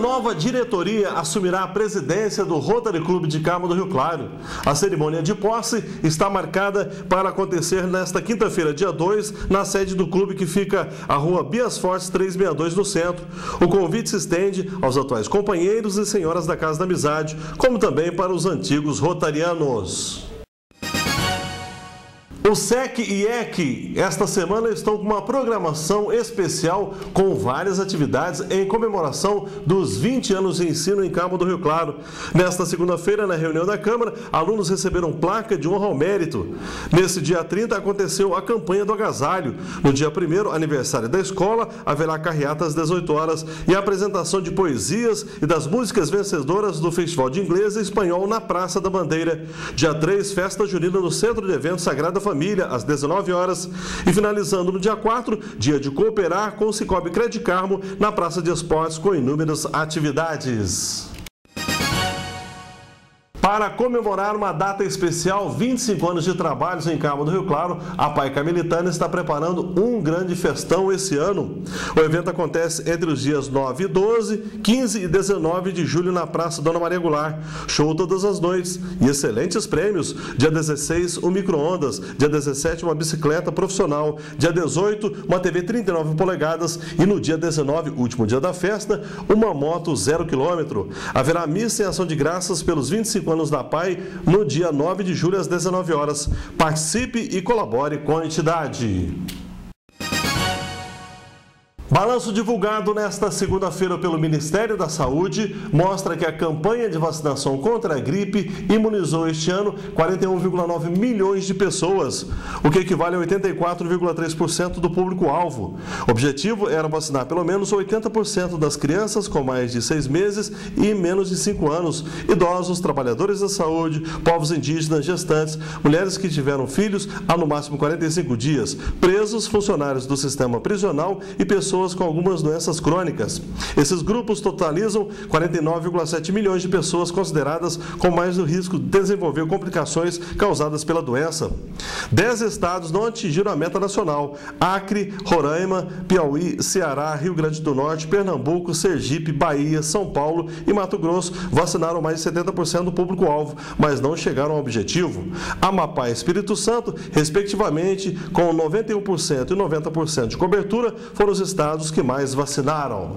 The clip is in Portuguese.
nova diretoria assumirá a presidência do Rotary Clube de Carmo do Rio Claro. A cerimônia de posse está marcada para acontecer nesta quinta-feira, dia 2, na sede do clube que fica à rua Bias Fortes 362 no centro. O convite se estende aos atuais companheiros e senhoras da Casa da Amizade, como também para os antigos rotarianos. O SEC e EC esta semana estão com uma programação especial com várias atividades em comemoração dos 20 anos de ensino em Cabo do Rio Claro. Nesta segunda-feira, na reunião da Câmara, alunos receberam placa de honra ao mérito. Nesse dia 30 aconteceu a campanha do agasalho. No dia 1 aniversário da escola, haverá carreata às 18 horas e a apresentação de poesias e das músicas vencedoras do Festival de Inglês e Espanhol na Praça da Bandeira. Dia 3, festa junina no Centro de Eventos Sagrada Família, às 19 horas. E finalizando no dia 4, dia de cooperar com o Cicobi Credit Carmo na Praça de Esportes com inúmeras atividades. Para comemorar uma data especial, 25 anos de trabalhos em Cabo do Rio Claro, a Paica Militana está preparando um grande festão esse ano. O evento acontece entre os dias 9 e 12, 15 e 19 de julho na Praça Dona Maria Goulart. Show todas as noites e excelentes prêmios. Dia 16, um micro-ondas. Dia 17, uma bicicleta profissional. Dia 18, uma TV 39 polegadas. E no dia 19, último dia da festa, uma moto zero quilômetro. Haverá missa em ação de graças pelos 25 anos da PAI no dia 9 de julho às 19 horas. Participe e colabore com a entidade. Balanço divulgado nesta segunda-feira pelo Ministério da Saúde mostra que a campanha de vacinação contra a gripe imunizou este ano 41,9 milhões de pessoas, o que equivale a 84,3% do público-alvo. O objetivo era vacinar pelo menos 80% das crianças com mais de seis meses e menos de cinco anos, idosos, trabalhadores da saúde, povos indígenas, gestantes, mulheres que tiveram filhos há no máximo 45 dias, presos, funcionários do sistema prisional e pessoas pessoas com algumas doenças crônicas. Esses grupos totalizam 49,7 milhões de pessoas consideradas com mais risco de desenvolver complicações causadas pela doença. Dez estados não atingiram a meta nacional: Acre, Roraima, Piauí, Ceará, Rio Grande do Norte, Pernambuco, Sergipe, Bahia, São Paulo e Mato Grosso vacinaram mais de 70% do público-alvo, mas não chegaram ao objetivo. Amapá e Espírito Santo, respectivamente, com 91% e 90% de cobertura, foram os estados estados que mais vacinaram.